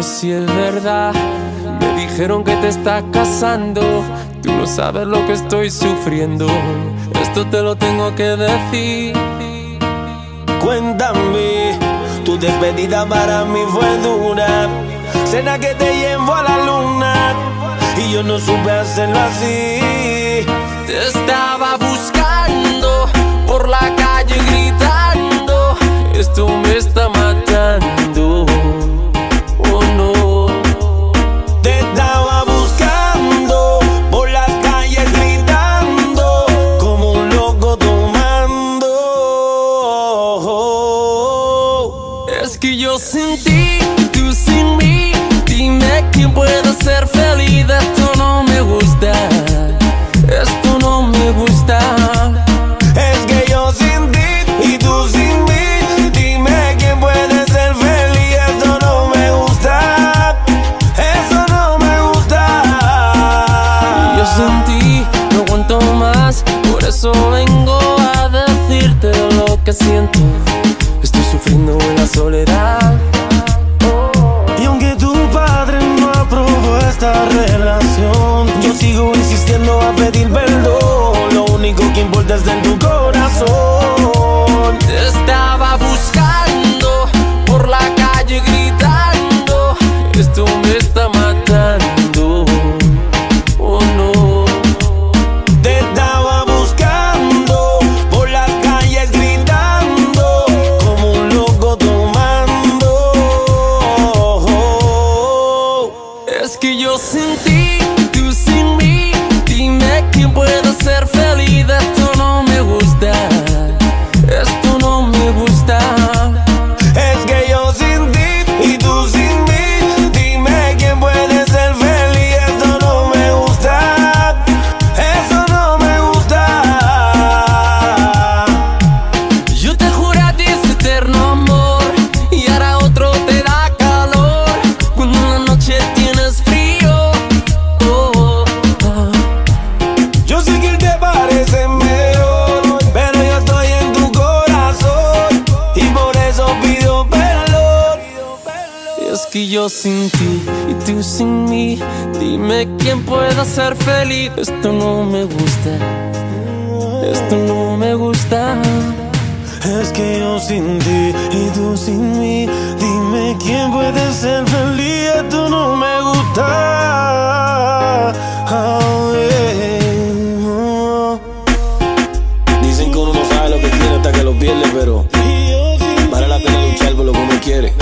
Si es verdad. Me dijeron que te estás casando. Tú no sabes lo que estoy sufriendo. Esto te lo tengo que decir. Cuéntame, tu despedida para mí fue dura. Cena que te llevo a la luna y yo no supe hacerlo así. Te estaba buscando Es que yo sin ti, tú sin mí. Dime quién puede ser feliz. Esto no me gusta. Esto no me gusta. Es que yo sin ti y tú sin mí. Dime quién puede ser feliz. Eso no me gusta. Eso no me gusta. Yo sin ti no aguanto más. Por eso vengo a decirte lo que siento. Sin ti, tú sin mí. Dime quién puede ser feliz. Que yo sin ti y tú sin mí, dime quién pueda ser feliz. Esto no me gusta, esto no me gusta. Es que yo sin ti y tú sin mí, dime quién puede ser feliz. Esto no me gusta. Oh, yeah. Dicen que uno no sabe lo que tiene hasta que lo pierde, pero vale la pena luchar por lo que uno quiere